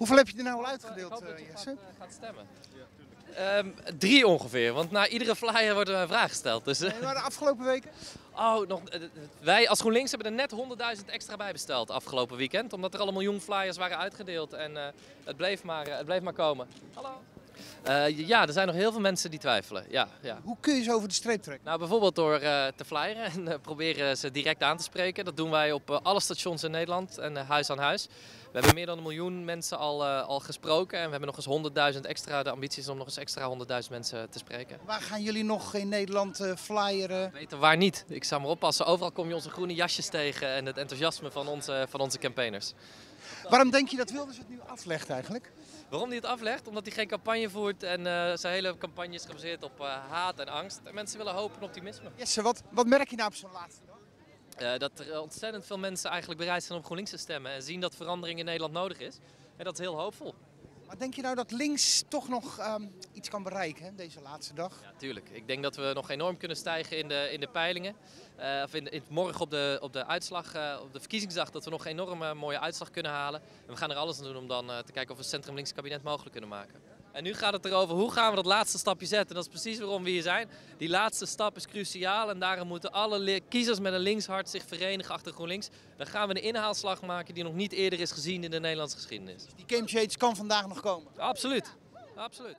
Hoeveel heb je er nou al uitgedeeld, Ik hoop dat eh, je Jesse? gaat, eh, gaat stemmen. Ehm, drie ongeveer, want na iedere flyer wordt er een vraag gesteld. Dus, eh, Nee, maar de afgelopen weken? oh, nog, eh, wij als GroenLinks hebben er net 100.000 extra bij besteld afgelopen weekend. Omdat er al een miljoen flyers waren uitgedeeld en eh, het, bleef maar, eh, het bleef maar komen. Hallo? Eh, ja, er zijn nog heel veel mensen die twijfelen. Ja, ja. Hoe kun je ze over de streep trekken? Nou, bijvoorbeeld door eh, te flyeren en eh, proberen ze direct aan te spreken. Dat doen wij op alle stations in Nederland en huis aan huis. We hebben meer dan een miljoen mensen al, al gesproken en we hebben nog eens 100.000 extra. De ambitie is om nog eens extra 100.000 mensen te spreken. Waar gaan jullie nog in Nederland flyeren? Weten waar niet. Ik zou maar oppassen. Overal kom je onze groene jasjes tegen en het enthousiasme van onze, van onze campaigners. Waarom denk je dat Wilders het nu aflegt eigenlijk? Waarom hij het aflegt? Omdat hij geen campagne voert en eh, zijn hele campagne is gebaseerd op eh, haat en angst. En mensen willen hoop en optimisme. Jesse, wat, wat merk je nou op zo'n laatste dag? Eh, dat er ontzettend veel mensen eigenlijk bereid zijn om GroenLinks te stemmen en zien dat verandering in Nederland nodig is. En dat is heel hoopvol. Maar denk je nou dat links toch nog ehm, iets kan bereiken hè, deze laatste dag? Ja, tuurlijk. Ik denk dat we nog enorm kunnen stijgen in de, in de peilingen. Eh, of in, in, morgen op de, op de uitslag, eh, op de verkiezingsdag, dat we nog een enorm mooie uitslag kunnen halen. En we gaan er alles aan doen om dan eh, te kijken of we een centrum-links kabinet mogelijk kunnen maken. En nu gaat het erover hoe gaan we dat laatste stapje zetten. En dat is precies waarom we hier zijn. Die laatste stap is cruciaal en daarom moeten alle kiezers met een linkshart zich verenigen achter GroenLinks. Dan gaan we een inhaalslag maken die nog niet eerder is gezien in de Nederlandse geschiedenis. Die Game Change kan vandaag nog komen. Absoluut. Absoluut.